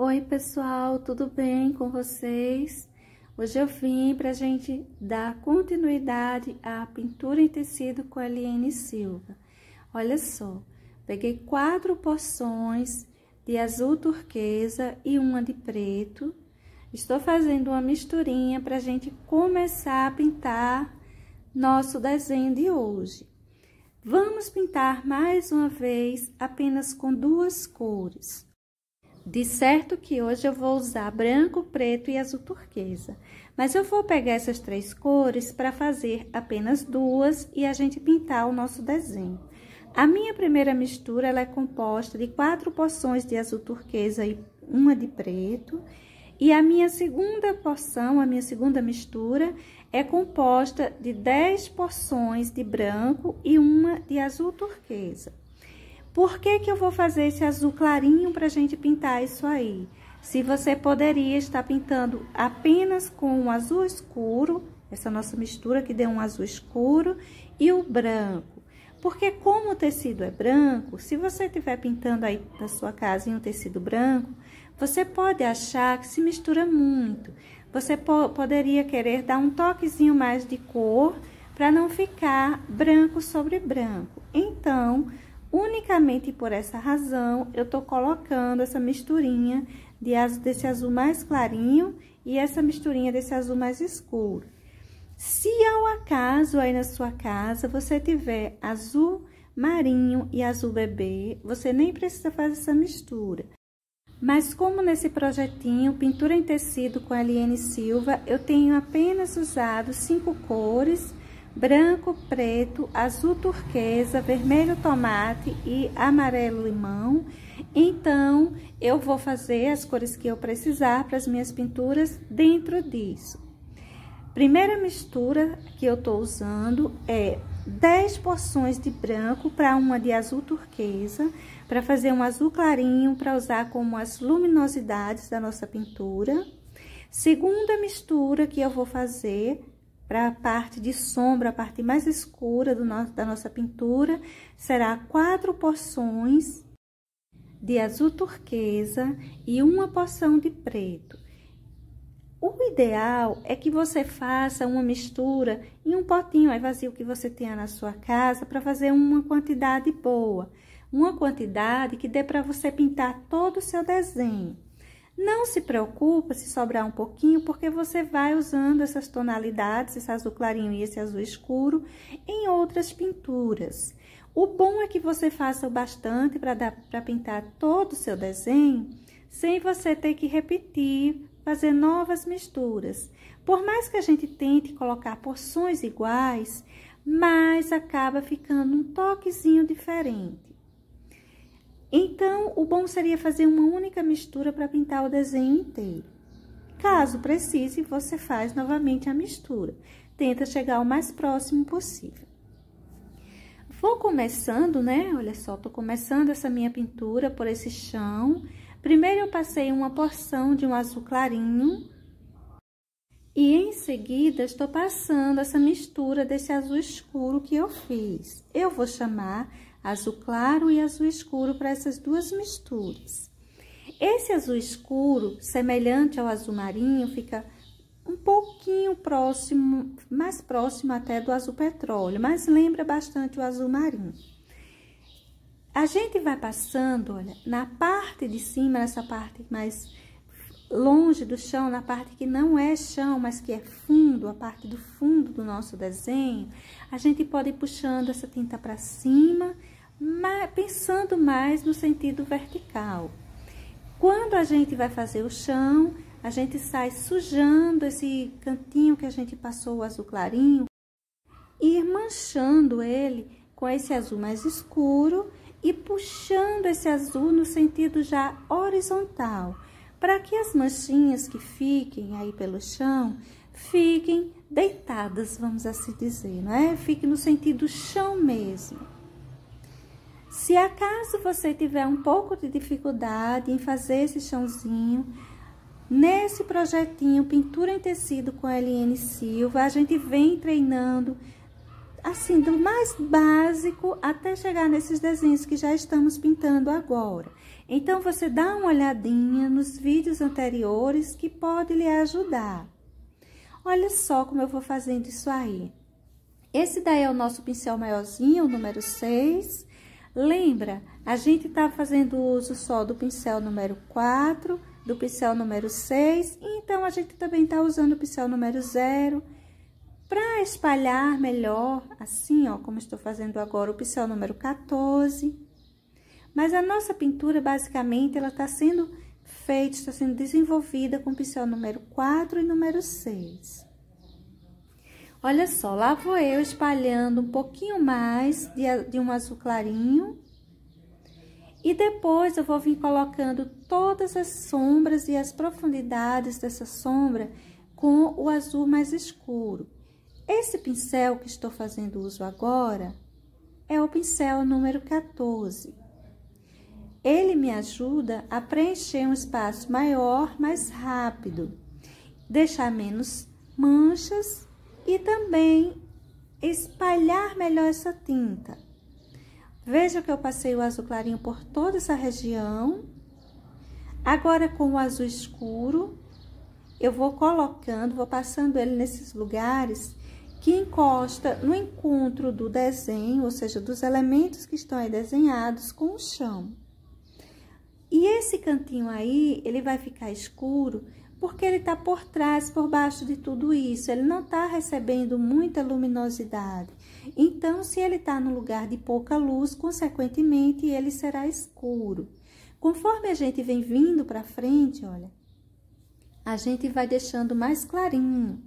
Oi, pessoal, tudo bem com vocês? Hoje eu vim para a gente dar continuidade à pintura em tecido com a Eliane Silva. Olha só, peguei quatro porções de azul turquesa e uma de preto. Estou fazendo uma misturinha para a gente começar a pintar nosso desenho de hoje. Vamos pintar mais uma vez apenas com duas cores. De certo que hoje eu vou usar branco, preto e azul turquesa, mas eu vou pegar essas três cores para fazer apenas duas e a gente pintar o nosso desenho. A minha primeira mistura ela é composta de quatro porções de azul turquesa e uma de preto, e a minha segunda porção, a minha segunda mistura, é composta de 10 porções de branco e uma de azul turquesa. Por que, que eu vou fazer esse azul clarinho para a gente pintar isso aí? Se você poderia estar pintando apenas com o azul escuro, essa nossa mistura que deu um azul escuro, e o branco. Porque como o tecido é branco, se você estiver pintando aí na sua casa em um tecido branco, você pode achar que se mistura muito. Você po poderia querer dar um toquezinho mais de cor para não ficar branco sobre branco. Então, Unicamente por essa razão, eu tô colocando essa misturinha de desse azul mais clarinho e essa misturinha desse azul mais escuro. Se ao acaso aí na sua casa você tiver azul marinho e azul bebê, você nem precisa fazer essa mistura. Mas como nesse projetinho Pintura em Tecido com a Eliane Silva, eu tenho apenas usado cinco cores branco, preto, azul turquesa, vermelho tomate e amarelo limão. Então, eu vou fazer as cores que eu precisar para as minhas pinturas dentro disso. Primeira mistura que eu tô usando é 10 porções de branco para uma de azul turquesa, para fazer um azul clarinho, para usar como as luminosidades da nossa pintura. Segunda mistura que eu vou fazer para a parte de sombra, a parte mais escura nosso, da nossa pintura, será quatro porções de azul turquesa e uma porção de preto. O ideal é que você faça uma mistura em um potinho aí vazio que você tenha na sua casa para fazer uma quantidade boa, uma quantidade que dê para você pintar todo o seu desenho. Não se preocupa se sobrar um pouquinho, porque você vai usando essas tonalidades, esse azul clarinho e esse azul escuro, em outras pinturas. O bom é que você faça o bastante para pintar todo o seu desenho, sem você ter que repetir, fazer novas misturas. Por mais que a gente tente colocar porções iguais, mas acaba ficando um toquezinho diferente. Então, o bom seria fazer uma única mistura para pintar o desenho inteiro. Caso precise, você faz novamente a mistura. Tenta chegar o mais próximo possível. Vou começando, né? Olha só, tô começando essa minha pintura por esse chão. Primeiro, eu passei uma porção de um azul clarinho. E em seguida, estou passando essa mistura desse azul escuro que eu fiz. Eu vou chamar azul claro e azul escuro para essas duas misturas. Esse azul escuro, semelhante ao azul marinho, fica um pouquinho próximo, mais próximo até do azul petróleo, mas lembra bastante o azul marinho. A gente vai passando, olha, na parte de cima, nessa parte mais longe do chão, na parte que não é chão, mas que é fundo, a parte do fundo do nosso desenho, a gente pode ir puxando essa tinta para cima, mas pensando mais no sentido vertical. Quando a gente vai fazer o chão, a gente sai sujando esse cantinho que a gente passou o azul clarinho e ir manchando ele com esse azul mais escuro e puxando esse azul no sentido já horizontal para que as manchinhas que fiquem aí pelo chão fiquem deitadas, vamos assim dizer, não é? Fique no sentido chão mesmo. Se acaso você tiver um pouco de dificuldade em fazer esse chãozinho, nesse projetinho Pintura em Tecido com a Eliane Silva, a gente vem treinando assim, do mais básico até chegar nesses desenhos que já estamos pintando agora. Então, você dá uma olhadinha nos vídeos anteriores que pode lhe ajudar. Olha só como eu vou fazendo isso aí. Esse daí é o nosso pincel maiorzinho, o número 6. Lembra, a gente tá fazendo uso só do pincel número 4, do pincel número 6, então a gente também tá usando o pincel número 0 para espalhar melhor, assim, ó, como estou fazendo agora, o pincel número 14. Mas a nossa pintura, basicamente, ela está sendo feita, está sendo desenvolvida com o pincel número 4 e número 6. Olha só, lá vou eu espalhando um pouquinho mais de, de um azul clarinho. E depois eu vou vir colocando todas as sombras e as profundidades dessa sombra com o azul mais escuro. Esse pincel que estou fazendo uso agora é o pincel número 14. Ele me ajuda a preencher um espaço maior, mais rápido, deixar menos manchas e também espalhar melhor essa tinta. Veja que eu passei o azul clarinho por toda essa região. Agora, com o azul escuro, eu vou colocando, vou passando ele nesses lugares que encosta no encontro do desenho, ou seja, dos elementos que estão aí desenhados com o chão. E esse cantinho aí, ele vai ficar escuro porque ele está por trás, por baixo de tudo isso. Ele não está recebendo muita luminosidade. Então, se ele está no lugar de pouca luz, consequentemente, ele será escuro. Conforme a gente vem vindo para frente, olha, a gente vai deixando mais clarinho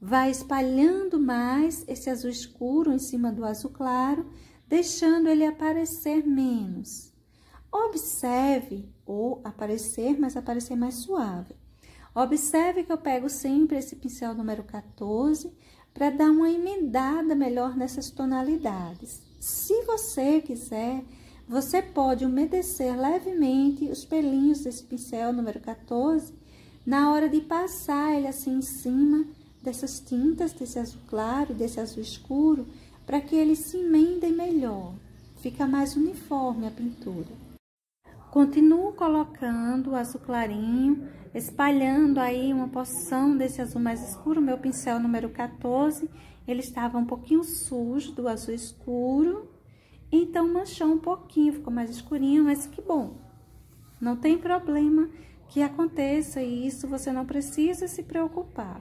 vai espalhando mais esse azul escuro em cima do azul claro, deixando ele aparecer menos. Observe, ou aparecer, mas aparecer mais suave. Observe que eu pego sempre esse pincel número 14 para dar uma emendada melhor nessas tonalidades. Se você quiser, você pode umedecer levemente os pelinhos desse pincel número 14 na hora de passar ele assim em cima dessas tintas, desse azul claro, desse azul escuro, para que eles se emendem melhor. Fica mais uniforme a pintura. Continuo colocando o azul clarinho, espalhando aí uma porção desse azul mais escuro, meu pincel número 14, ele estava um pouquinho sujo do azul escuro, então manchou um pouquinho, ficou mais escurinho, mas que bom. Não tem problema que aconteça isso, você não precisa se preocupar.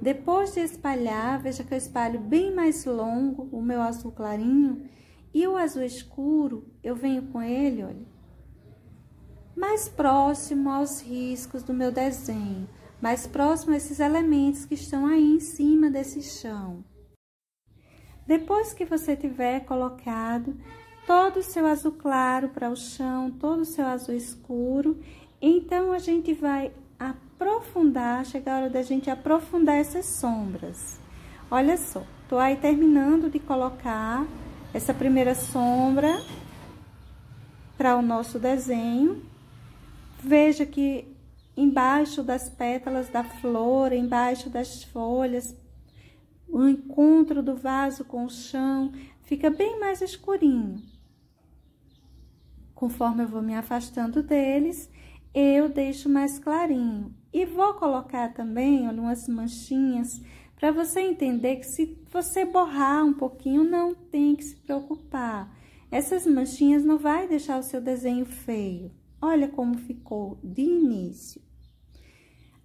Depois de espalhar, veja que eu espalho bem mais longo o meu azul clarinho e o azul escuro, eu venho com ele, olha, mais próximo aos riscos do meu desenho, mais próximo a esses elementos que estão aí em cima desse chão. Depois que você tiver colocado todo o seu azul claro para o chão, todo o seu azul escuro, então a gente vai aprofundar, chega a hora da gente aprofundar essas sombras. Olha só, tô aí terminando de colocar essa primeira sombra para o nosso desenho. Veja que embaixo das pétalas da flor, embaixo das folhas, o encontro do vaso com o chão fica bem mais escurinho. Conforme eu vou me afastando deles, eu deixo mais clarinho. E vou colocar também, olha, umas manchinhas, para você entender que se você borrar um pouquinho, não tem que se preocupar. Essas manchinhas não vai deixar o seu desenho feio. Olha como ficou de início.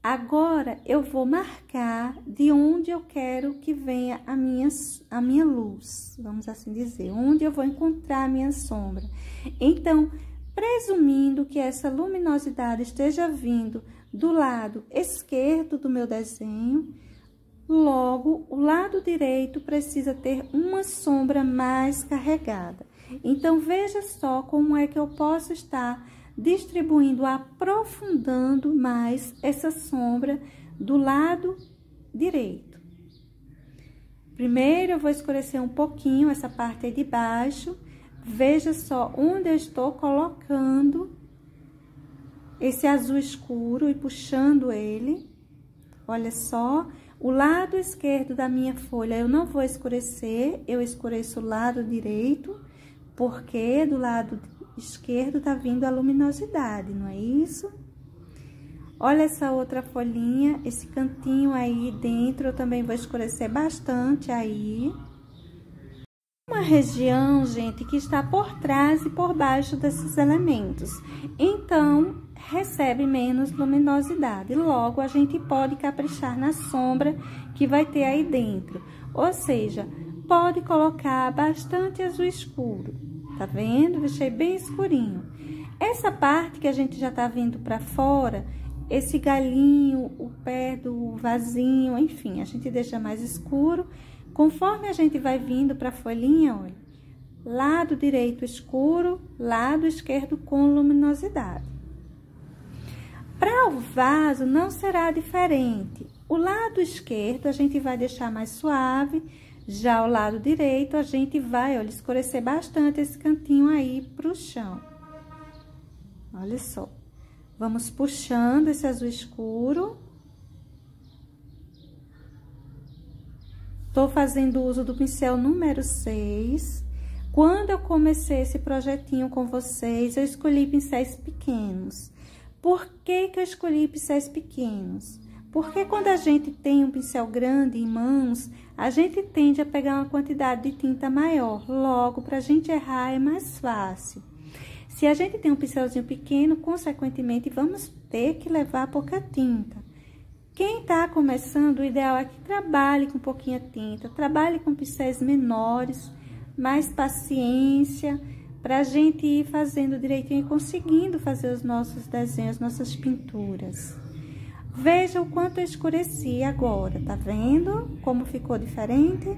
Agora, eu vou marcar de onde eu quero que venha a minha, a minha luz, vamos assim dizer, onde eu vou encontrar a minha sombra. Então, presumindo que essa luminosidade esteja vindo do lado esquerdo do meu desenho, logo o lado direito precisa ter uma sombra mais carregada. Então, veja só como é que eu posso estar distribuindo, aprofundando mais essa sombra do lado direito. Primeiro, eu vou escurecer um pouquinho essa parte aí de baixo Veja só onde eu estou colocando esse azul escuro e puxando ele. Olha só, o lado esquerdo da minha folha eu não vou escurecer, eu escureço o lado direito, porque do lado esquerdo tá vindo a luminosidade, não é isso? Olha essa outra folhinha, esse cantinho aí dentro, eu também vou escurecer bastante aí. Uma região, gente, que está por trás e por baixo desses elementos. Então, recebe menos luminosidade. Logo, a gente pode caprichar na sombra que vai ter aí dentro. Ou seja, pode colocar bastante azul escuro. Tá vendo? Deixei bem escurinho. Essa parte que a gente já tá vindo para fora, esse galinho, o pé do vasinho, enfim, a gente deixa mais escuro. Conforme a gente vai vindo para a folhinha, olha, lado direito escuro, lado esquerdo com luminosidade. Para o vaso não será diferente. O lado esquerdo a gente vai deixar mais suave, já o lado direito a gente vai, olha, escurecer bastante esse cantinho aí pro chão. Olha só. Vamos puxando esse azul escuro. Tô fazendo uso do pincel número 6. Quando eu comecei esse projetinho com vocês, eu escolhi pincéis pequenos. Por que, que eu escolhi pincéis pequenos? Porque quando a gente tem um pincel grande em mãos, a gente tende a pegar uma quantidade de tinta maior. Logo, para a gente errar é mais fácil. Se a gente tem um pincelzinho pequeno, consequentemente, vamos ter que levar pouca tinta. Quem está começando, o ideal é que trabalhe com pouquinha tinta, trabalhe com pincéis menores, mais paciência, para a gente ir fazendo direitinho e conseguindo fazer os nossos desenhos, nossas pinturas. Veja o quanto eu escureci agora, tá vendo como ficou diferente?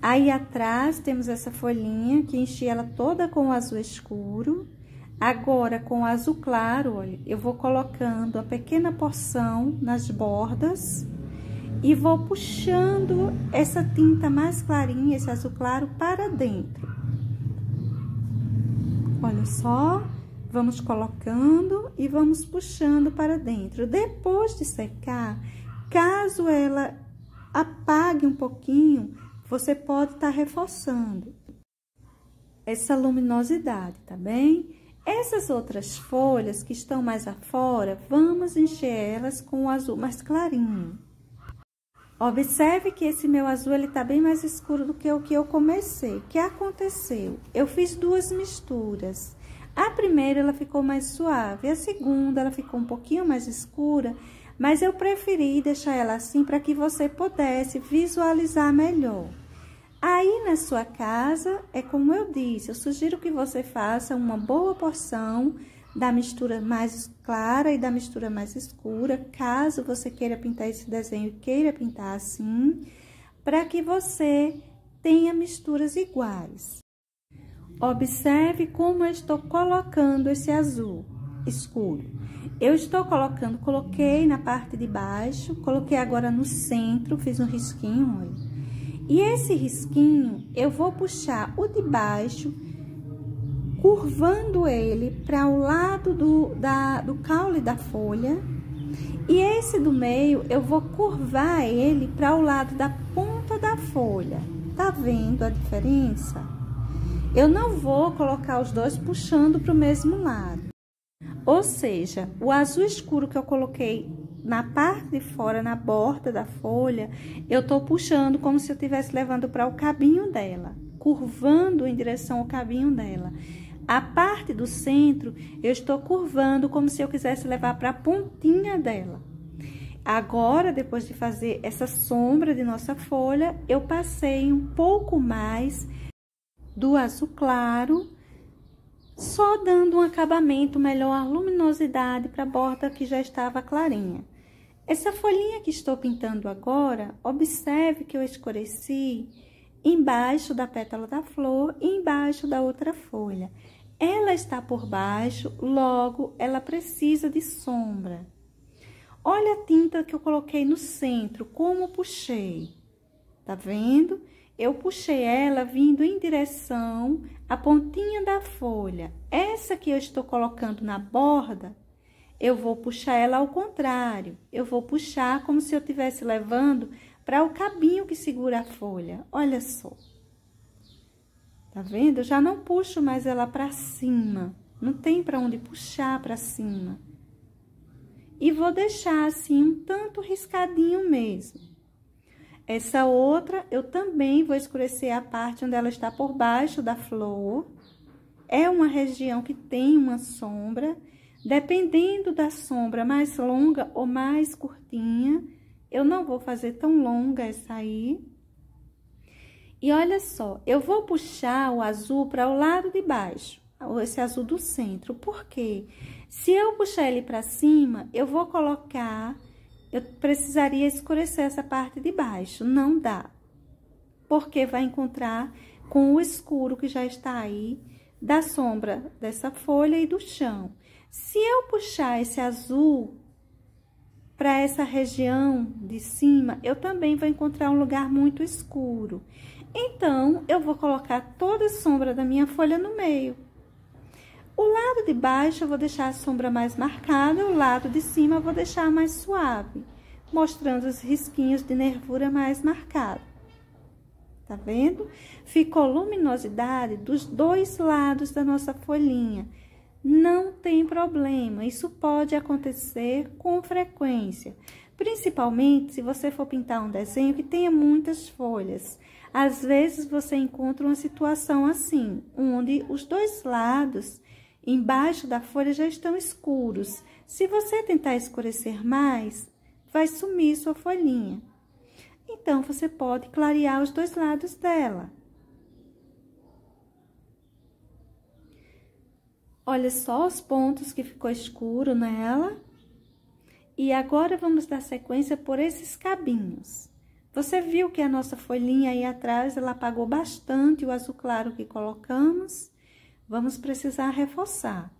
Aí atrás temos essa folhinha que enchi ela toda com azul escuro. Agora, com azul claro, olha, eu vou colocando a pequena porção nas bordas e vou puxando essa tinta mais clarinha, esse azul claro, para dentro. Olha só, vamos colocando e vamos puxando para dentro. Depois de secar, caso ela apague um pouquinho, você pode estar tá reforçando essa luminosidade, tá bem? Essas outras folhas que estão mais afora, vamos encher elas com o azul mais clarinho. Observe que esse meu azul, ele tá bem mais escuro do que o que eu comecei. O que aconteceu? Eu fiz duas misturas. A primeira, ela ficou mais suave. A segunda, ela ficou um pouquinho mais escura. Mas eu preferi deixar ela assim para que você pudesse visualizar melhor. Aí na sua casa, é como eu disse, eu sugiro que você faça uma boa porção da mistura mais clara e da mistura mais escura, caso você queira pintar esse desenho e queira pintar assim, para que você tenha misturas iguais. Observe como eu estou colocando esse azul escuro. Eu estou colocando, coloquei na parte de baixo, coloquei agora no centro, fiz um risquinho, olha. E esse risquinho, eu vou puxar o de baixo curvando ele para o lado do, da, do caule da folha. E esse do meio, eu vou curvar ele para o lado da ponta da folha. Tá vendo a diferença? Eu não vou colocar os dois puxando para o mesmo lado. Ou seja, o azul escuro que eu coloquei na parte de fora, na borda da folha, eu tô puxando como se eu estivesse levando para o cabinho dela, curvando em direção ao cabinho dela. A parte do centro, eu estou curvando como se eu quisesse levar para a pontinha dela. Agora, depois de fazer essa sombra de nossa folha, eu passei um pouco mais do azul claro, só dando um acabamento melhor, a luminosidade para a borda que já estava clarinha. Essa folhinha que estou pintando agora, observe que eu escureci embaixo da pétala da flor e embaixo da outra folha. Ela está por baixo, logo ela precisa de sombra. Olha a tinta que eu coloquei no centro, como puxei. Tá vendo? Eu puxei ela vindo em direção à pontinha da folha. Essa que eu estou colocando na borda, eu vou puxar ela ao contrário. Eu vou puxar como se eu estivesse levando para o cabinho que segura a folha. Olha só. Tá vendo? Eu já não puxo mais ela pra cima. Não tem pra onde puxar pra cima. E vou deixar assim um tanto riscadinho mesmo. Essa outra, eu também vou escurecer a parte onde ela está por baixo da flor. É uma região que tem uma sombra. Dependendo da sombra mais longa ou mais curtinha, eu não vou fazer tão longa essa aí. E olha só, eu vou puxar o azul para o lado de baixo, esse azul do centro. Por quê? Se eu puxar ele para cima, eu vou colocar, eu precisaria escurecer essa parte de baixo. Não dá, porque vai encontrar com o escuro que já está aí da sombra dessa folha e do chão. Se eu puxar esse azul para essa região de cima, eu também vou encontrar um lugar muito escuro. Então, eu vou colocar toda a sombra da minha folha no meio. O lado de baixo eu vou deixar a sombra mais marcada, o lado de cima eu vou deixar mais suave, mostrando os risquinhos de nervura mais marcados. Tá vendo? Ficou luminosidade dos dois lados da nossa folhinha. Não tem problema, isso pode acontecer com frequência, principalmente se você for pintar um desenho que tenha muitas folhas. Às vezes você encontra uma situação assim, onde os dois lados embaixo da folha já estão escuros. Se você tentar escurecer mais, vai sumir sua folhinha. Então, você pode clarear os dois lados dela. Olha só os pontos que ficou escuro nela. E agora, vamos dar sequência por esses cabinhos. Você viu que a nossa folhinha aí atrás, ela apagou bastante o azul claro que colocamos. Vamos precisar reforçar.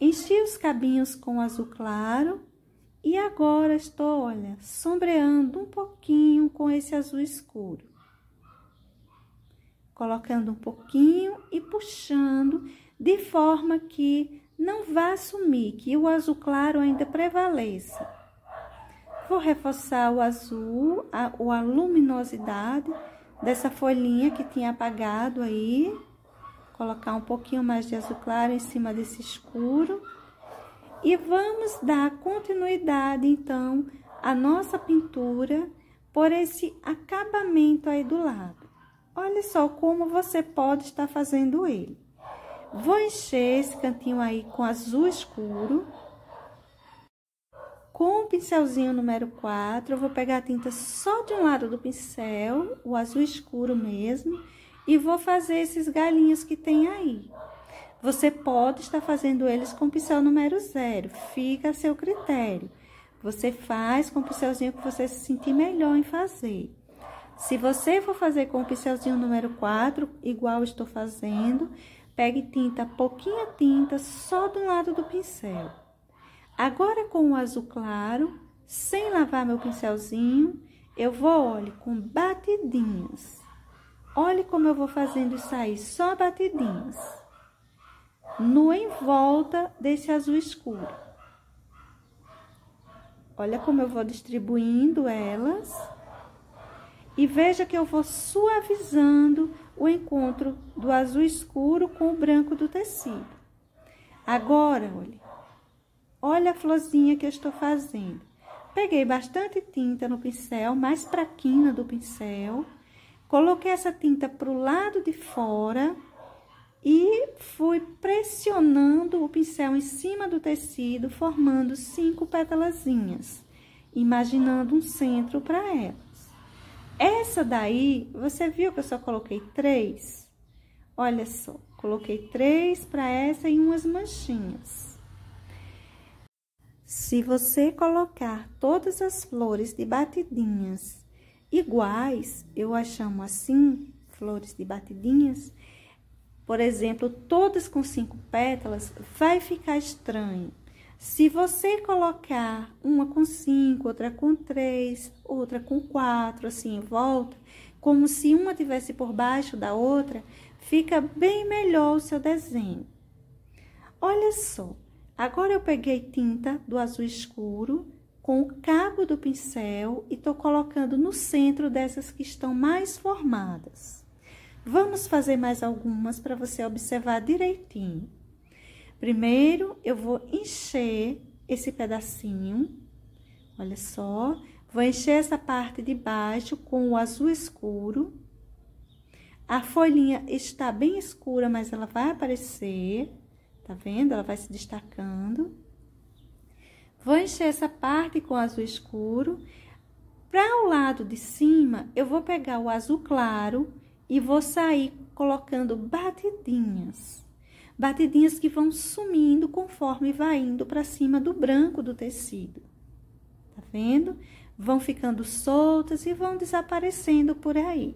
Enchi os cabinhos com azul claro e agora estou, olha, sombreando um pouquinho com esse azul escuro. Colocando um pouquinho e puxando de forma que não vá sumir, que o azul claro ainda prevaleça. Vou reforçar o azul, a, a luminosidade dessa folhinha que tinha apagado aí. Colocar um pouquinho mais de azul claro em cima desse escuro. E vamos dar continuidade, então, à nossa pintura por esse acabamento aí do lado. Olha só como você pode estar fazendo ele. Vou encher esse cantinho aí com azul escuro. Com o pincelzinho número 4, eu vou pegar a tinta só de um lado do pincel, o azul escuro mesmo, e vou fazer esses galinhos que tem aí. Você pode estar fazendo eles com pincel número 0, fica a seu critério. Você faz com o pincelzinho que você se sentir melhor em fazer. Se você for fazer com o pincelzinho número 4, igual estou fazendo, pegue tinta, pouquinha tinta, só de um lado do pincel. Agora, com o azul claro, sem lavar meu pincelzinho, eu vou, olhe, com batidinhas. Olhe como eu vou fazendo isso aí, só batidinhas. No em volta desse azul escuro. Olha como eu vou distribuindo elas. E veja que eu vou suavizando o encontro do azul escuro com o branco do tecido. Agora, olhe, Olha a florzinha que eu estou fazendo. Peguei bastante tinta no pincel, mais pra quina do pincel. Coloquei essa tinta pro lado de fora e fui pressionando o pincel em cima do tecido, formando cinco pétalazinhas, imaginando um centro para elas. Essa daí, você viu que eu só coloquei três? Olha só, coloquei três para essa e umas manchinhas. Se você colocar todas as flores de batidinhas iguais, eu a chamo assim, flores de batidinhas, por exemplo, todas com cinco pétalas, vai ficar estranho. Se você colocar uma com cinco, outra com três, outra com quatro, assim em volta, como se uma tivesse por baixo da outra, fica bem melhor o seu desenho. Olha só, Agora eu peguei tinta do azul escuro com o cabo do pincel e tô colocando no centro dessas que estão mais formadas. Vamos fazer mais algumas para você observar direitinho. Primeiro, eu vou encher esse pedacinho, olha só, vou encher essa parte de baixo com o azul escuro. A folhinha está bem escura, mas ela vai aparecer, tá vendo? Ela vai se destacando. Vou encher essa parte com azul escuro. Para o lado de cima, eu vou pegar o azul claro e vou sair colocando batidinhas. Batidinhas que vão sumindo conforme vai indo para cima do branco do tecido. Tá vendo? Vão ficando soltas e vão desaparecendo por aí.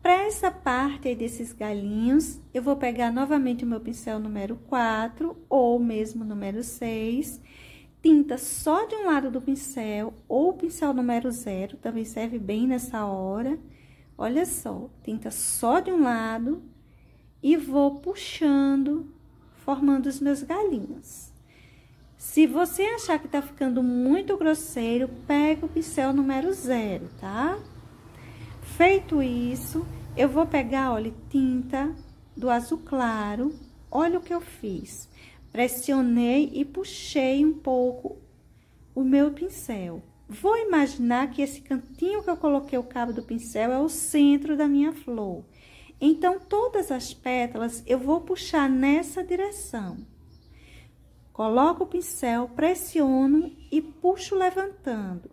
Para essa parte aí desses galinhos, eu vou pegar novamente o meu pincel número 4 ou mesmo número 6, tinta só de um lado do pincel ou pincel número 0, também serve bem nessa hora. Olha só, tinta só de um lado e vou puxando, formando os meus galinhos. Se você achar que tá ficando muito grosseiro, pega o pincel número 0, tá? Feito isso, eu vou pegar, olha, tinta do azul claro. Olha o que eu fiz. Pressionei e puxei um pouco o meu pincel. Vou imaginar que esse cantinho que eu coloquei o cabo do pincel é o centro da minha flor. Então, todas as pétalas eu vou puxar nessa direção. Coloco o pincel, pressiono e puxo levantando.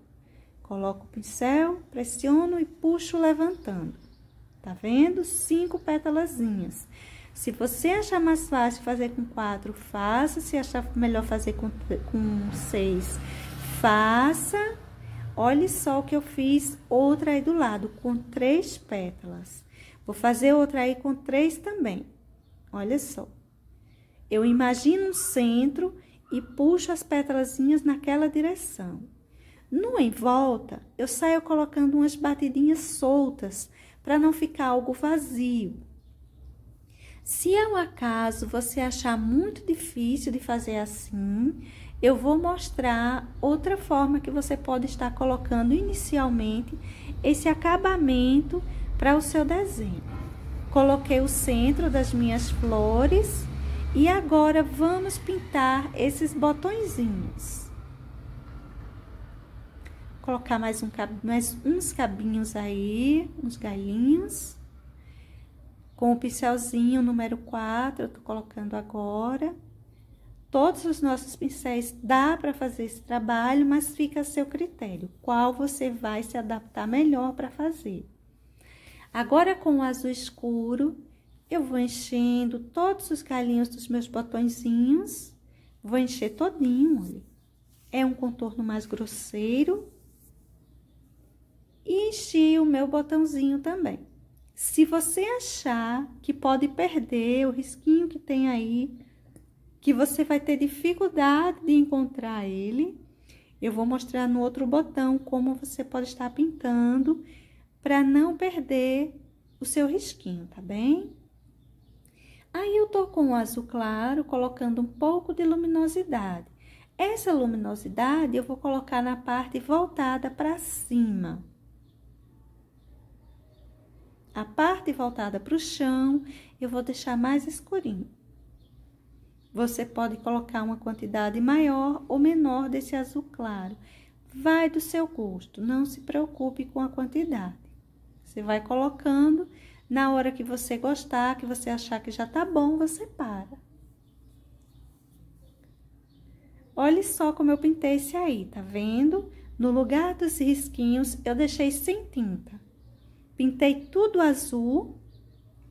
Coloco o pincel, pressiono e puxo levantando. Tá vendo? Cinco pétalazinhas. Se você achar mais fácil fazer com quatro, faça. Se achar melhor fazer com, com seis, faça. Olhe só o que eu fiz, outra aí do lado, com três pétalas. Vou fazer outra aí com três também. Olha só. Eu imagino um centro e puxo as pétalazinhas naquela direção. No em volta, eu saio colocando umas batidinhas soltas para não ficar algo vazio. Se ao acaso você achar muito difícil de fazer assim, eu vou mostrar outra forma que você pode estar colocando inicialmente esse acabamento para o seu desenho. Coloquei o centro das minhas flores e agora vamos pintar esses botõezinhos colocar mais, um, mais uns cabinhos aí, uns galinhos. Com o pincelzinho número 4, eu tô colocando agora. Todos os nossos pincéis dá para fazer esse trabalho, mas fica a seu critério. Qual você vai se adaptar melhor para fazer. Agora, com o azul escuro, eu vou enchendo todos os galinhos dos meus botõezinhos. Vou encher todinho, olha. É um contorno mais grosseiro, e enchi o meu botãozinho também. Se você achar que pode perder o risquinho que tem aí, que você vai ter dificuldade de encontrar ele, eu vou mostrar no outro botão como você pode estar pintando para não perder o seu risquinho, tá bem? Aí eu tô com o azul claro, colocando um pouco de luminosidade. Essa luminosidade eu vou colocar na parte voltada para cima. A parte voltada para o chão, eu vou deixar mais escurinho. Você pode colocar uma quantidade maior ou menor desse azul claro. Vai do seu gosto, não se preocupe com a quantidade. Você vai colocando, na hora que você gostar, que você achar que já tá bom, você para. Olhe só como eu pintei esse aí, tá vendo? No lugar dos risquinhos, eu deixei sem tinta. Pintei tudo azul,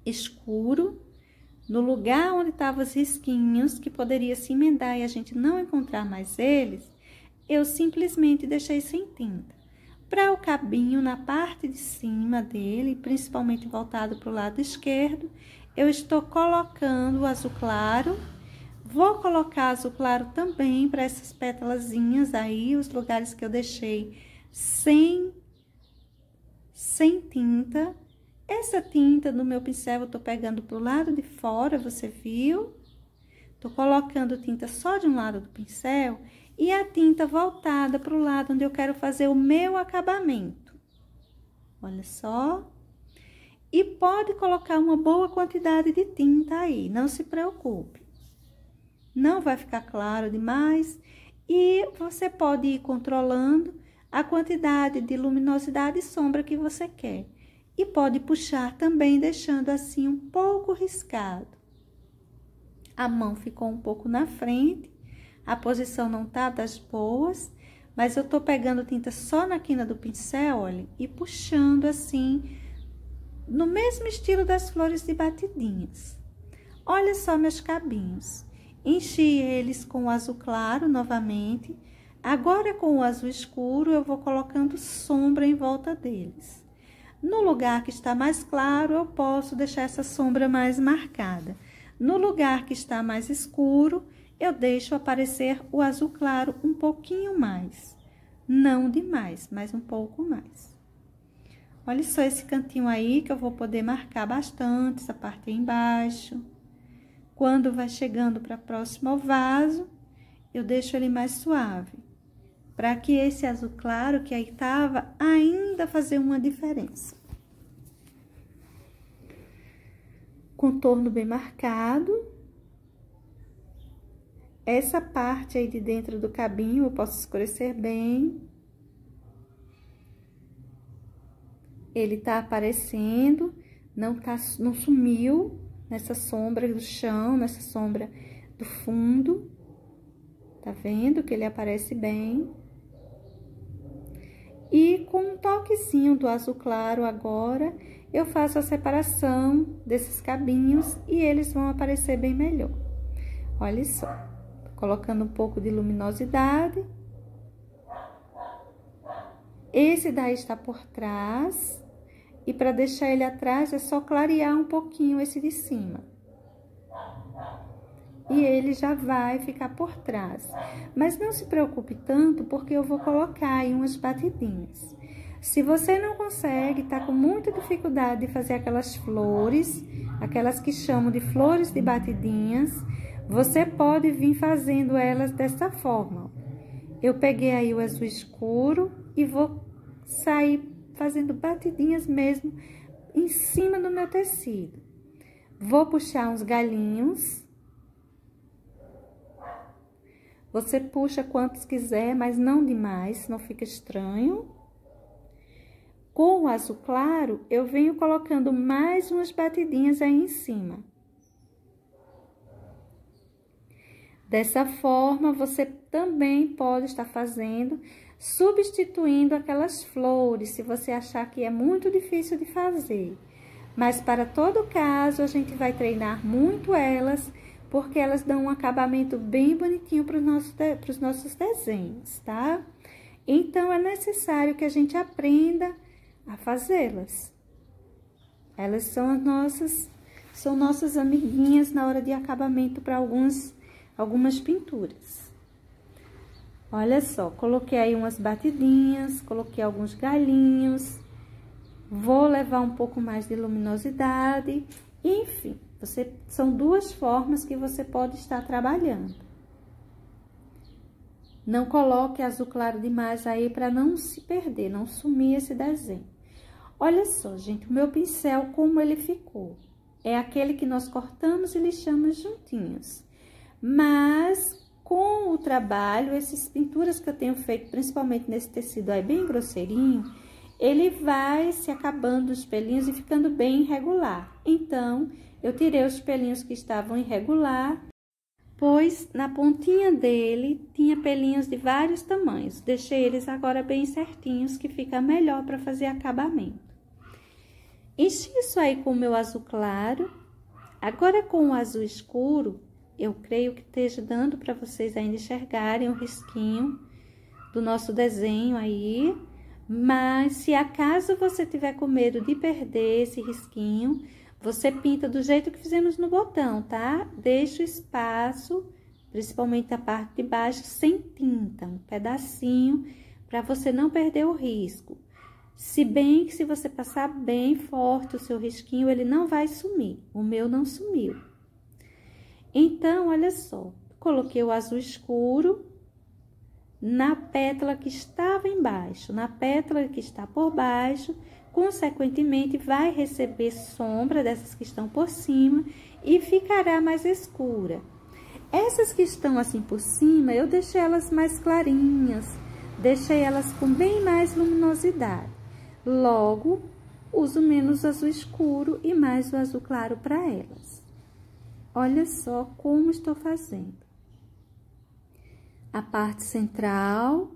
escuro, no lugar onde estavam os risquinhos, que poderia se emendar e a gente não encontrar mais eles, eu simplesmente deixei sem tinta. Para o cabinho, na parte de cima dele, principalmente voltado para o lado esquerdo, eu estou colocando o azul claro. Vou colocar azul claro também para essas pétalazinhas aí, os lugares que eu deixei sem sem tinta. Essa tinta do meu pincel eu tô pegando pro lado de fora, você viu? Tô colocando tinta só de um lado do pincel e a tinta voltada pro lado onde eu quero fazer o meu acabamento. Olha só, E pode colocar uma boa quantidade de tinta aí, não se preocupe. Não vai ficar claro demais e você pode ir controlando a quantidade de luminosidade e sombra que você quer. E pode puxar também, deixando assim um pouco riscado. A mão ficou um pouco na frente, a posição não tá das boas, mas eu tô pegando tinta só na quina do pincel, olha, e puxando assim no mesmo estilo das flores de batidinhas. Olha só meus cabinhos. Enchi eles com o azul claro novamente. Agora com o azul escuro eu vou colocando sombra em volta deles. No lugar que está mais claro, eu posso deixar essa sombra mais marcada. No lugar que está mais escuro, eu deixo aparecer o azul claro um pouquinho mais. Não demais, mas um pouco mais. Olha só esse cantinho aí que eu vou poder marcar bastante, essa parte aí embaixo. Quando vai chegando para próximo ao vaso, eu deixo ele mais suave. Para que esse azul claro que aí tava ainda fazer uma diferença. Contorno bem marcado. Essa parte aí de dentro do cabinho eu posso escurecer bem. ele tá aparecendo, não tá, não sumiu nessa sombra do chão, nessa sombra do fundo. Tá vendo que ele aparece bem? E com um toquezinho do azul claro agora, eu faço a separação desses cabinhos e eles vão aparecer bem melhor. Olha só, colocando um pouco de luminosidade. Esse daí está por trás. E para deixar ele atrás é só clarear um pouquinho esse de cima. E ele já vai ficar por trás. Mas não se preocupe tanto, porque eu vou colocar aí umas batidinhas. Se você não consegue, tá com muita dificuldade de fazer aquelas flores, aquelas que chamam de flores de batidinhas, você pode vir fazendo elas dessa forma. Eu peguei aí o azul escuro e vou sair fazendo batidinhas mesmo em cima do meu tecido. Vou puxar uns galinhos. Você puxa quantos quiser, mas não demais, senão fica estranho. Com o azul claro, eu venho colocando mais umas batidinhas aí em cima. Dessa forma, você também pode estar fazendo substituindo aquelas flores, se você achar que é muito difícil de fazer. Mas para todo caso, a gente vai treinar muito elas, porque elas dão um acabamento bem bonitinho para os nossos, os nossos desenhos, tá? Então, é necessário que a gente aprenda a fazê-las. Elas são as nossas, são nossas amiguinhas na hora de acabamento para alguns, algumas pinturas. Olha só, coloquei aí umas batidinhas, coloquei alguns galinhos. Vou levar um pouco mais de luminosidade. Enfim, você, são duas formas que você pode estar trabalhando. Não coloque azul claro demais aí para não se perder, não sumir esse desenho. Olha só, gente, o meu pincel, como ele ficou. É aquele que nós cortamos e lixamos juntinhos. Mas, com o trabalho, essas pinturas que eu tenho feito, principalmente nesse tecido aí bem grosseirinho, ele vai se acabando os pelinhos e ficando bem irregular. Então, eu tirei os pelinhos que estavam irregular, pois na pontinha dele tinha pelinhos de vários tamanhos. Deixei eles agora bem certinhos, que fica melhor para fazer acabamento. Enchi isso aí com o meu azul claro. Agora, com o azul escuro, eu creio que esteja dando para vocês ainda enxergarem o risquinho do nosso desenho aí. Mas se acaso você tiver com medo de perder esse risquinho, você pinta do jeito que fizemos no botão, tá? Deixa o espaço, principalmente a parte de baixo, sem tinta, um pedacinho, para você não perder o risco. Se bem que se você passar bem forte o seu risquinho, ele não vai sumir. O meu não sumiu. Então, olha só, coloquei o azul escuro na pétala que estava embaixo. Na pétala que está por baixo, consequentemente vai receber sombra dessas que estão por cima e ficará mais escura. Essas que estão assim por cima, eu deixei elas mais clarinhas, deixei elas com bem mais luminosidade. Logo, uso menos azul escuro e mais o azul claro para elas. Olha só como estou fazendo. A parte central,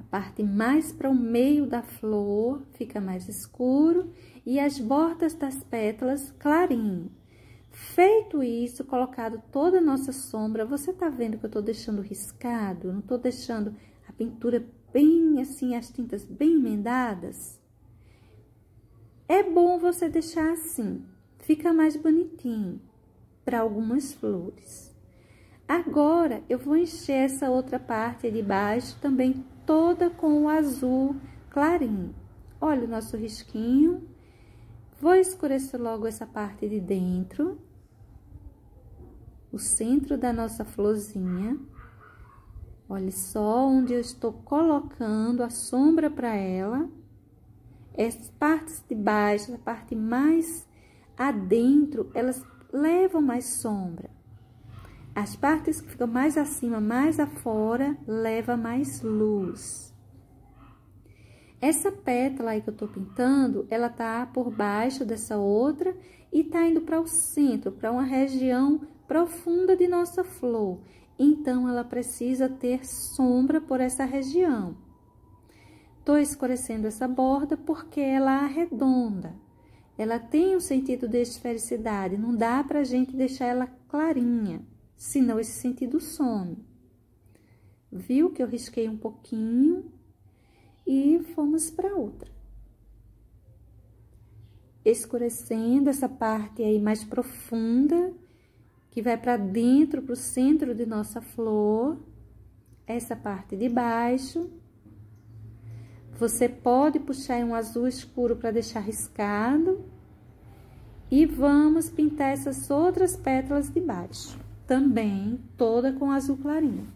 a parte mais para o meio da flor, fica mais escuro e as bordas das pétalas clarinho. Feito isso, colocado toda a nossa sombra, você tá vendo que eu tô deixando riscado? Não tô deixando a pintura bem assim, as tintas bem emendadas? É bom você deixar assim, fica mais bonitinho para algumas flores. Agora, eu vou encher essa outra parte de baixo também toda com o azul clarinho. Olha o nosso risquinho. Vou escurecer logo essa parte de dentro. O centro da nossa florzinha. Olha só onde eu estou colocando a sombra para ela. As partes de baixo, a parte mais adentro, elas levam mais sombra. As partes que ficam mais acima, mais afora, leva mais luz. Essa pétala aí que eu tô pintando, ela tá por baixo dessa outra e tá indo para o centro, para uma região profunda de nossa flor. Então, ela precisa ter sombra por essa região. Tô escurecendo essa borda porque ela arredonda. Ela tem um sentido de esfericidade, não dá pra gente deixar ela clarinha senão esse sentido some. Viu que eu risquei um pouquinho e fomos para outra. Escurecendo essa parte aí mais profunda, que vai para dentro, para o centro de nossa flor, essa parte de baixo. Você pode puxar um azul escuro para deixar riscado. E vamos pintar essas outras pétalas de baixo também toda com azul clarinho.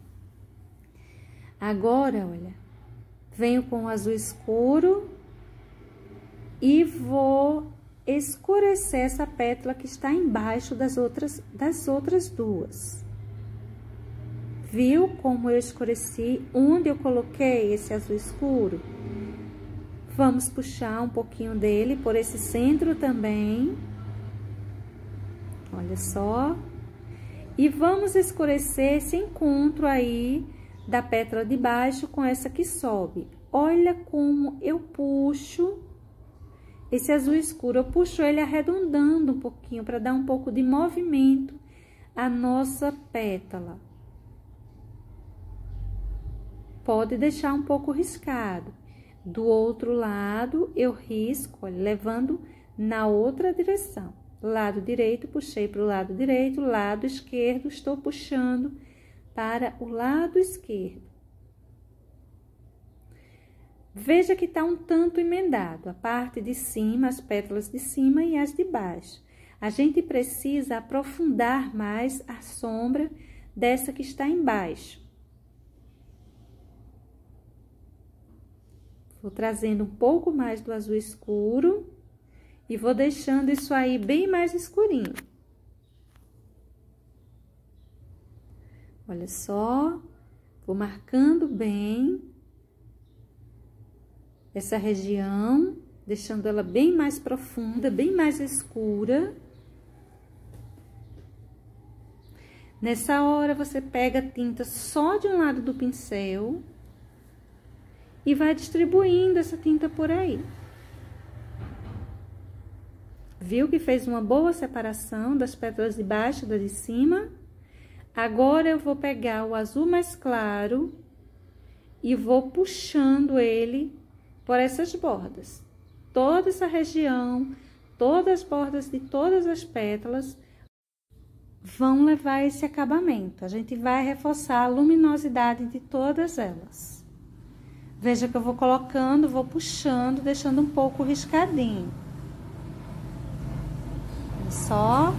Agora, olha, venho com o azul escuro e vou escurecer essa pétala que está embaixo das outras, das outras duas. Viu como eu escureci onde eu coloquei esse azul escuro? Vamos puxar um pouquinho dele por esse centro também. Olha só. E vamos escurecer esse encontro aí da pétala de baixo com essa que sobe. Olha como eu puxo esse azul escuro. Eu puxo ele arredondando um pouquinho para dar um pouco de movimento à nossa pétala. Pode deixar um pouco riscado. Do outro lado, eu risco, levando na outra direção lado direito, puxei para o lado direito, lado esquerdo, estou puxando para o lado esquerdo. Veja que está um tanto emendado, a parte de cima, as pétalas de cima e as de baixo. A gente precisa aprofundar mais a sombra dessa que está embaixo. Vou trazendo um pouco mais do azul escuro e vou deixando isso aí bem mais escurinho. Olha só, vou marcando bem essa região, deixando ela bem mais profunda, bem mais escura. Nessa hora, você pega a tinta só de um lado do pincel e vai distribuindo essa tinta por aí. Viu que fez uma boa separação das pétalas de baixo da de cima? Agora, eu vou pegar o azul mais claro e vou puxando ele por essas bordas. Toda essa região, todas as bordas de todas as pétalas vão levar esse acabamento. A gente vai reforçar a luminosidade de todas elas. Veja que eu vou colocando, vou puxando, deixando um pouco riscadinho só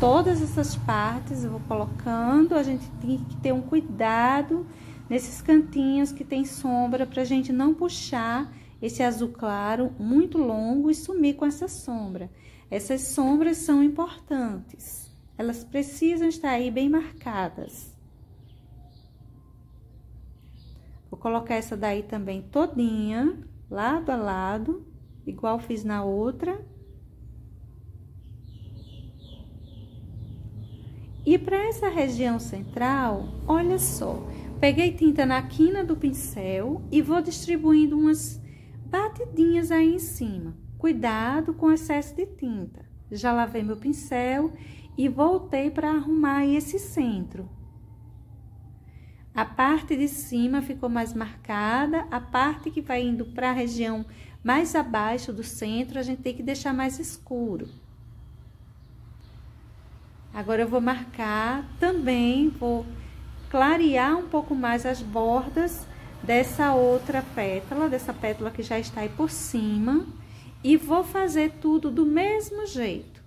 todas essas partes eu vou colocando, a gente tem que ter um cuidado nesses cantinhos que tem sombra pra gente não puxar esse azul claro muito longo e sumir com essa sombra. Essas sombras são importantes. Elas precisam estar aí bem marcadas. Vou colocar essa daí também todinha, lado a lado, igual fiz na outra. E para essa região central, olha só, peguei tinta na quina do pincel e vou distribuindo umas batidinhas aí em cima. Cuidado com excesso de tinta. Já lavei meu pincel e voltei para arrumar esse centro. A parte de cima ficou mais marcada, a parte que vai indo para a região mais abaixo do centro, a gente tem que deixar mais escuro. Agora eu vou marcar também, vou clarear um pouco mais as bordas dessa outra pétala, dessa pétala que já está aí por cima, e vou fazer tudo do mesmo jeito.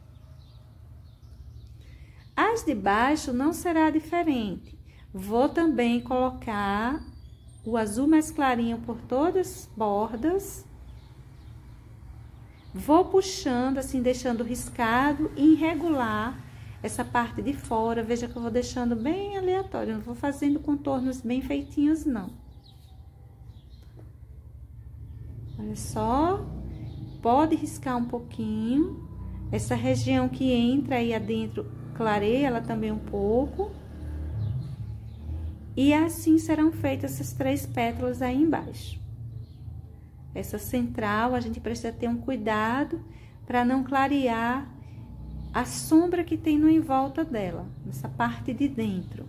As de baixo não será diferente. Vou também colocar o azul mais clarinho por todas as bordas. Vou puxando, assim, deixando riscado e irregular essa parte de fora. Veja que eu vou deixando bem aleatório, não vou fazendo contornos bem feitinhos, não. Olha só, pode riscar um pouquinho. Essa região que entra aí adentro, clareia ela também um pouco. E assim serão feitas essas três pétalas aí embaixo. Essa central, a gente precisa ter um cuidado para não clarear a sombra que tem no em volta dela, nessa parte de dentro.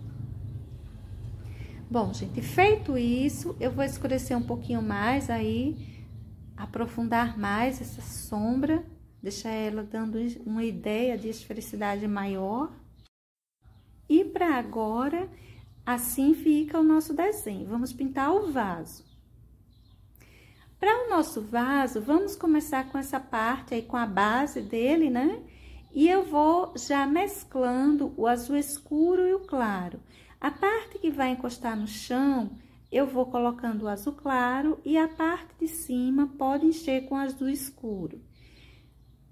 Bom, gente, feito isso, eu vou escurecer um pouquinho mais aí, aprofundar mais essa sombra, deixar ela dando uma ideia de esfericidade maior. E para agora, assim fica o nosso desenho. Vamos pintar o vaso. Para o nosso vaso, vamos começar com essa parte aí, com a base dele, né? E eu vou já mesclando o azul escuro e o claro. A parte que vai encostar no chão, eu vou colocando o azul claro e a parte de cima pode encher com azul escuro.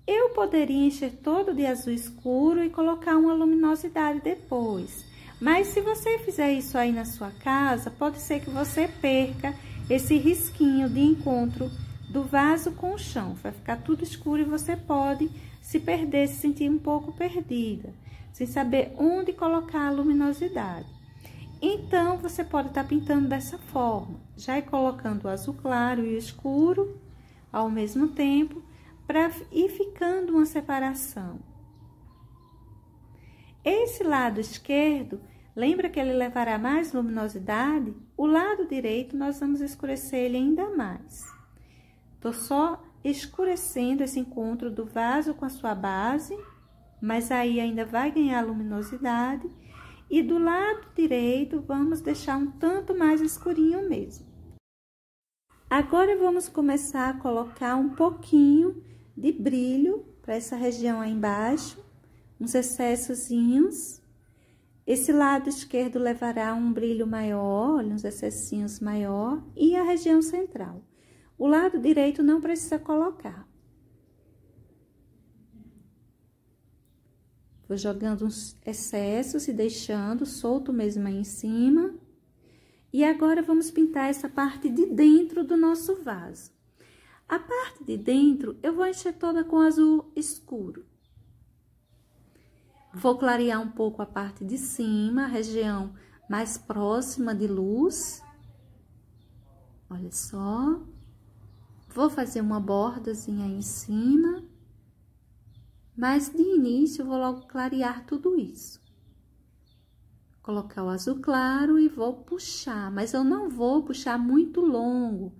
Eu poderia encher todo de azul escuro e colocar uma luminosidade depois. Mas se você fizer isso aí na sua casa, pode ser que você perca esse risquinho de encontro do vaso com o chão. Vai ficar tudo escuro e você pode se perder, se sentir um pouco perdida, sem saber onde colocar a luminosidade. Então, você pode estar tá pintando dessa forma, já colocando o azul claro e o escuro ao mesmo tempo, para ir ficando uma separação. Esse lado esquerdo, lembra que ele levará mais luminosidade? O lado direito, nós vamos escurecer ele ainda mais. Tô só escurecendo esse encontro do vaso com a sua base, mas aí ainda vai ganhar luminosidade. E do lado direito, vamos deixar um tanto mais escurinho mesmo. Agora, vamos começar a colocar um pouquinho de brilho para essa região aí embaixo, uns excessozinhos. Esse lado esquerdo levará um brilho maior, uns excessinhos maior, e a região central. O lado direito não precisa colocar. Vou jogando uns excessos e deixando solto mesmo aí em cima. E agora vamos pintar essa parte de dentro do nosso vaso. A parte de dentro eu vou encher toda com azul escuro. Vou clarear um pouco a parte de cima, a região mais próxima de luz. Olha só. Vou fazer uma bordazinha aí em cima, mas de início vou logo clarear tudo isso. Colocar o azul claro e vou puxar, mas eu não vou puxar muito longo,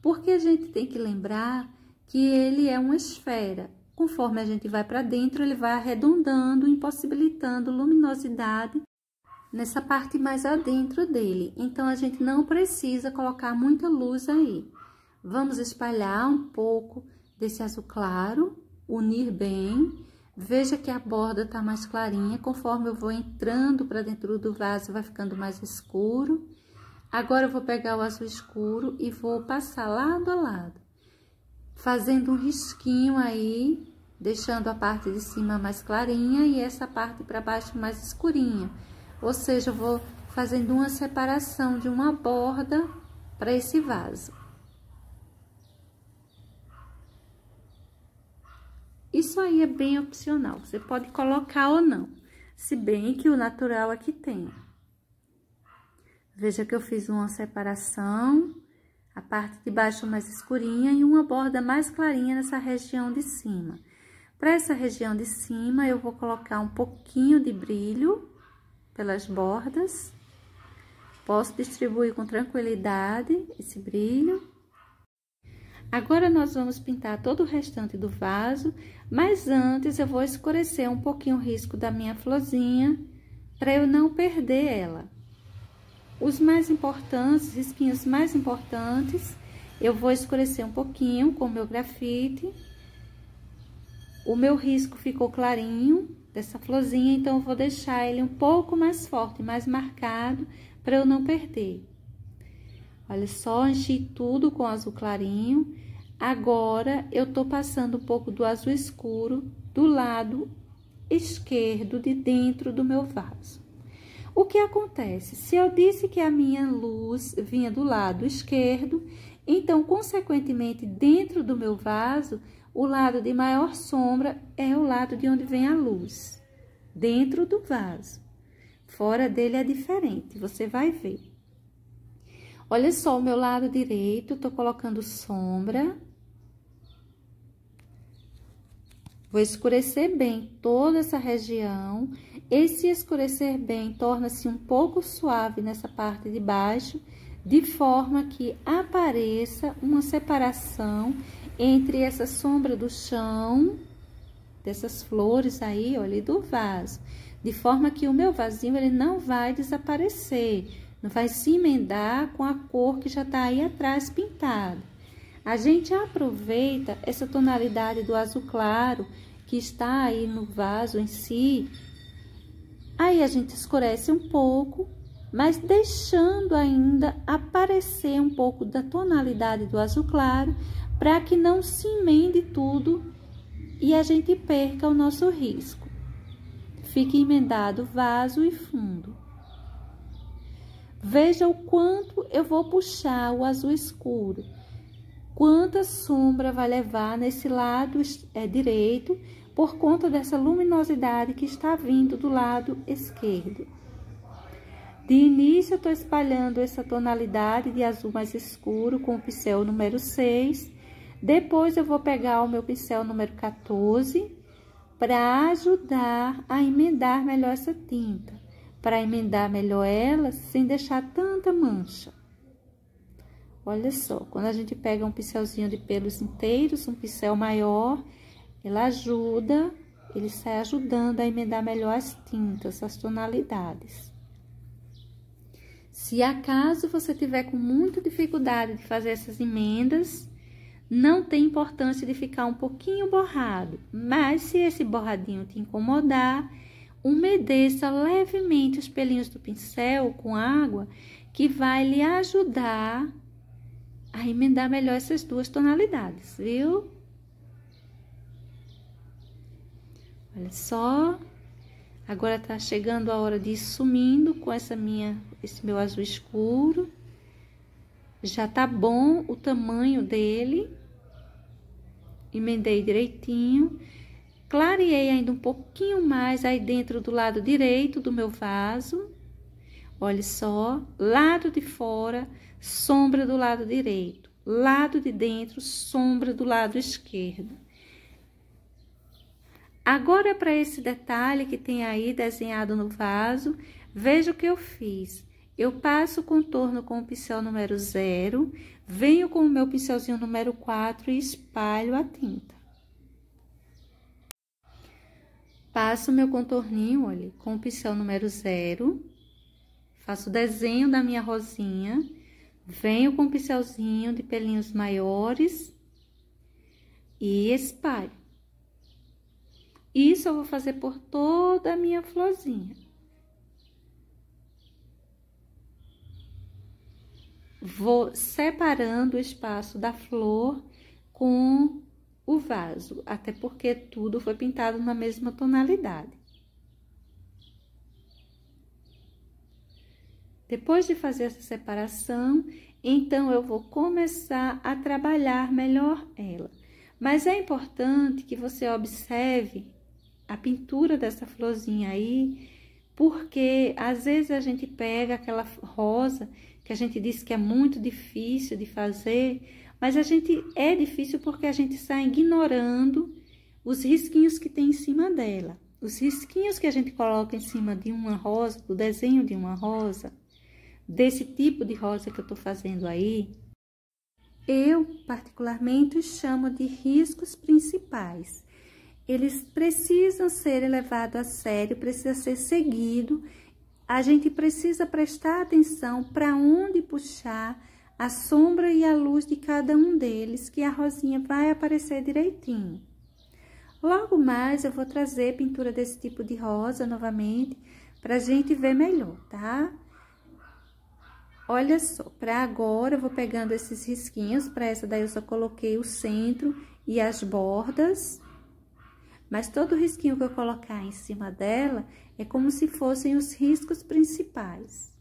porque a gente tem que lembrar que ele é uma esfera. Conforme a gente vai para dentro, ele vai arredondando, impossibilitando luminosidade nessa parte mais adentro dele. Então, a gente não precisa colocar muita luz aí. Vamos espalhar um pouco desse azul claro, unir bem. Veja que a borda tá mais clarinha, conforme eu vou entrando para dentro do vaso, vai ficando mais escuro. Agora eu vou pegar o azul escuro e vou passar lado a lado, fazendo um risquinho aí, deixando a parte de cima mais clarinha e essa parte para baixo mais escurinha. Ou seja, eu vou fazendo uma separação de uma borda para esse vaso. Isso aí é bem opcional, você pode colocar ou não, se bem que o natural aqui tem. Veja que eu fiz uma separação, a parte de baixo mais escurinha e uma borda mais clarinha nessa região de cima. Para essa região de cima, eu vou colocar um pouquinho de brilho pelas bordas. Posso distribuir com tranquilidade esse brilho. Agora, nós vamos pintar todo o restante do vaso, mas antes eu vou escurecer um pouquinho o risco da minha florzinha, para eu não perder ela. Os mais importantes, risquinhos mais importantes, eu vou escurecer um pouquinho com o meu grafite. O meu risco ficou clarinho dessa florzinha, então eu vou deixar ele um pouco mais forte, mais marcado, para eu não perder. Olha só, enchi tudo com azul clarinho. Agora, eu tô passando um pouco do azul escuro do lado esquerdo de dentro do meu vaso. O que acontece? Se eu disse que a minha luz vinha do lado esquerdo, então, consequentemente, dentro do meu vaso, o lado de maior sombra é o lado de onde vem a luz, dentro do vaso. Fora dele é diferente, você vai ver. Olha só o meu lado direito, tô colocando sombra. Vou escurecer bem toda essa região. Esse escurecer bem torna-se um pouco suave nessa parte de baixo, de forma que apareça uma separação entre essa sombra do chão, dessas flores aí, olha, e do vaso. De forma que o meu vasinho, ele não vai desaparecer não vai se emendar com a cor que já está aí atrás pintada. A gente aproveita essa tonalidade do azul claro que está aí no vaso em si. Aí a gente escurece um pouco, mas deixando ainda aparecer um pouco da tonalidade do azul claro, para que não se emende tudo e a gente perca o nosso risco. Fique emendado vaso e fundo. Veja o quanto eu vou puxar o azul escuro. Quanta sombra vai levar nesse lado é, direito por conta dessa luminosidade que está vindo do lado esquerdo. De início, eu estou espalhando essa tonalidade de azul mais escuro com o pincel número 6. Depois, eu vou pegar o meu pincel número 14 para ajudar a emendar melhor essa tinta para emendar melhor ela sem deixar tanta mancha. Olha só, quando a gente pega um pincelzinho de pelos inteiros, um pincel maior, ele ajuda, ele sai ajudando a emendar melhor as tintas, as tonalidades. Se acaso você tiver com muita dificuldade de fazer essas emendas, não tem importância de ficar um pouquinho borrado, mas se esse borradinho te incomodar, umedeça levemente os pelinhos do pincel com água, que vai lhe ajudar a emendar melhor essas duas tonalidades, viu? Olha só. Agora tá chegando a hora de ir sumindo com essa minha, esse meu azul escuro. Já tá bom o tamanho dele. Emendei direitinho. Clareei ainda um pouquinho mais aí dentro do lado direito do meu vaso. Olha só, lado de fora, sombra do lado direito. Lado de dentro, sombra do lado esquerdo. Agora, para esse detalhe que tem aí desenhado no vaso, veja o que eu fiz. Eu passo o contorno com o pincel número 0, venho com o meu pincelzinho número 4 e espalho a tinta. Passo o meu contorninho, olha, com o pincel número zero. Faço o desenho da minha rosinha. Venho com o pincelzinho de pelinhos maiores. E espalho. Isso eu vou fazer por toda a minha florzinha. vou separando o espaço da flor com o vaso, até porque tudo foi pintado na mesma tonalidade. Depois de fazer essa separação, então eu vou começar a trabalhar melhor ela. Mas é importante que você observe a pintura dessa florzinha aí, porque às vezes a gente pega aquela rosa que a gente disse que é muito difícil de fazer, mas a gente é difícil porque a gente está ignorando os risquinhos que tem em cima dela. Os risquinhos que a gente coloca em cima de uma rosa, do desenho de uma rosa, desse tipo de rosa que eu estou fazendo aí, eu particularmente chamo de riscos principais. Eles precisam ser levados a sério, precisa ser seguido. A gente precisa prestar atenção para onde puxar a sombra e a luz de cada um deles, que a rosinha vai aparecer direitinho. Logo mais eu vou trazer pintura desse tipo de rosa novamente, para a gente ver melhor, tá? Olha só, para agora eu vou pegando esses risquinhos, para essa daí eu só coloquei o centro e as bordas. Mas todo risquinho que eu colocar em cima dela é como se fossem os riscos principais.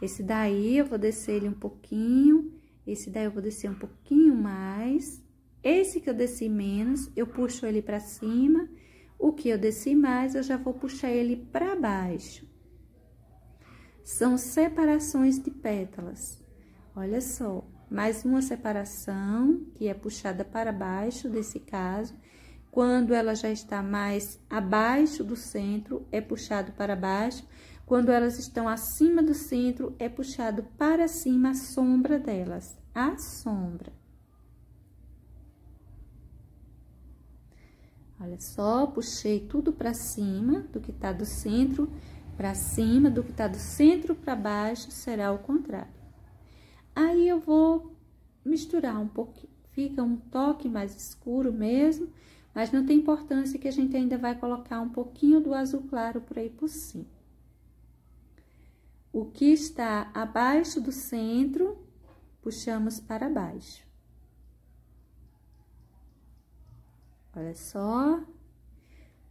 Esse daí eu vou descer ele um pouquinho, esse daí eu vou descer um pouquinho mais. Esse que eu desci menos, eu puxo ele para cima. O que eu desci mais, eu já vou puxar ele para baixo. São separações de pétalas. Olha só, mais uma separação que é puxada para baixo desse caso. Quando ela já está mais abaixo do centro, é puxado para baixo. Quando elas estão acima do centro, é puxado para cima a sombra delas, a sombra. Olha só, puxei tudo para cima do que tá do centro para cima, do que tá do centro para baixo, será o contrário. Aí, eu vou misturar um pouquinho, fica um toque mais escuro mesmo, mas não tem importância que a gente ainda vai colocar um pouquinho do azul claro por aí por cima. O que está abaixo do centro, puxamos para baixo. Olha só.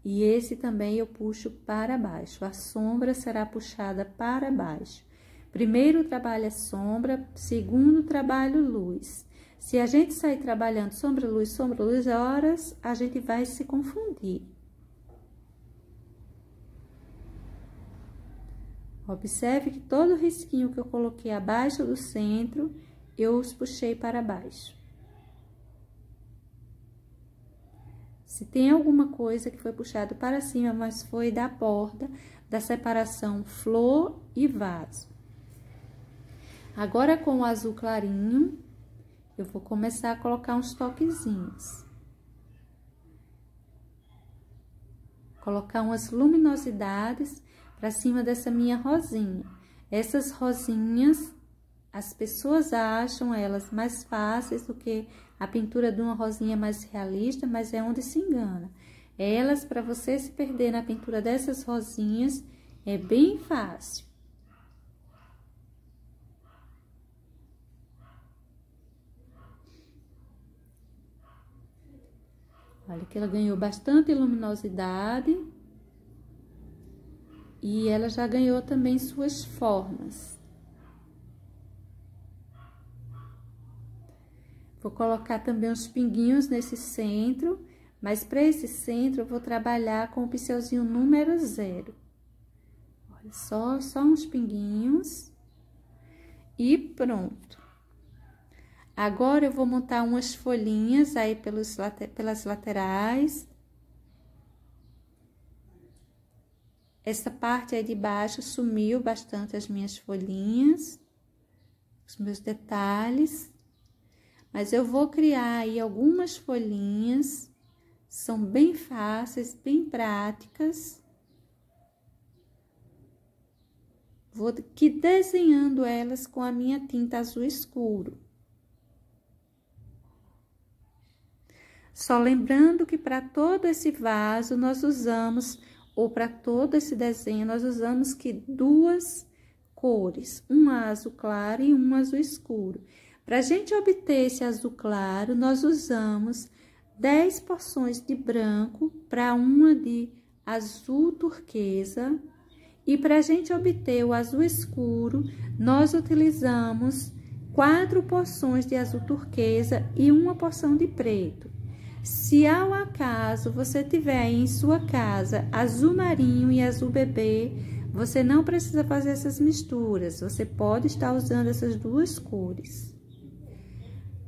E esse também eu puxo para baixo. A sombra será puxada para baixo. Primeiro trabalho é sombra, segundo trabalho luz. Se a gente sair trabalhando sombra, luz, sombra, luz, horas, a gente vai se confundir. Observe que todo risquinho que eu coloquei abaixo do centro, eu os puxei para baixo. Se tem alguma coisa que foi puxado para cima, mas foi da porta da separação flor e vaso. Agora, com o azul clarinho, eu vou começar a colocar uns toquezinhos. Colocar umas luminosidades para cima dessa minha rosinha. Essas rosinhas, as pessoas acham elas mais fáceis do que a pintura de uma rosinha mais realista, mas é onde se engana. Elas, para você se perder na pintura dessas rosinhas, é bem fácil. Olha que ela ganhou bastante luminosidade. E ela já ganhou também suas formas. Vou colocar também uns pinguinhos nesse centro, mas para esse centro eu vou trabalhar com o pincelzinho número zero. Olha só, só uns pinguinhos. E pronto. Agora, eu vou montar umas folhinhas aí pelos, pelas laterais. Essa parte aí de baixo sumiu bastante as minhas folhinhas, os meus detalhes. Mas eu vou criar aí algumas folhinhas, são bem fáceis, bem práticas. Vou aqui desenhando elas com a minha tinta azul escuro. Só lembrando que para todo esse vaso nós usamos ou para todo esse desenho, nós usamos que duas cores, um azul claro e um azul escuro. Para a gente obter esse azul claro, nós usamos 10 porções de branco para uma de azul turquesa. E para a gente obter o azul escuro, nós utilizamos quatro porções de azul turquesa e uma porção de preto. Se ao acaso você tiver em sua casa azul marinho e azul bebê, você não precisa fazer essas misturas, você pode estar usando essas duas cores.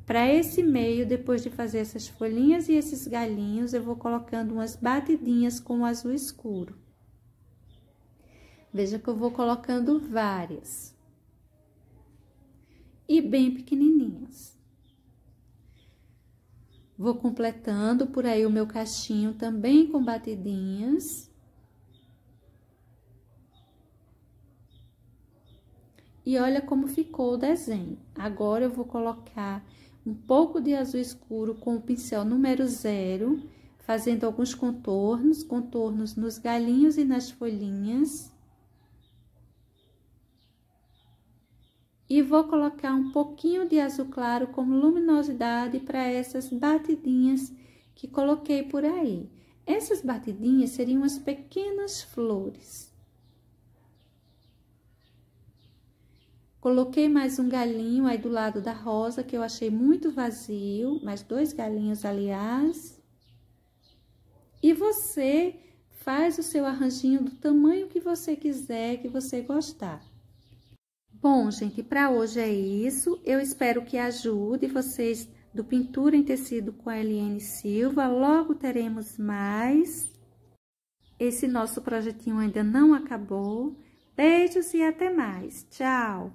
Para esse meio, depois de fazer essas folhinhas e esses galinhos, eu vou colocando umas batidinhas com o azul escuro. Veja que eu vou colocando várias. E bem pequenininhas. Vou completando por aí o meu cachinho também com batidinhas. E olha como ficou o desenho. Agora eu vou colocar um pouco de azul escuro com o pincel número zero, fazendo alguns contornos, contornos nos galinhos e nas folhinhas. E vou colocar um pouquinho de azul claro como luminosidade para essas batidinhas que coloquei por aí. Essas batidinhas seriam as pequenas flores. Coloquei mais um galinho aí do lado da rosa, que eu achei muito vazio, mais dois galinhos, aliás. E você faz o seu arranjinho do tamanho que você quiser, que você gostar. Bom, gente, para hoje é isso. Eu espero que ajude vocês do Pintura em Tecido com a Eliane Silva. Logo teremos mais. Esse nosso projetinho ainda não acabou. Beijos e até mais. Tchau!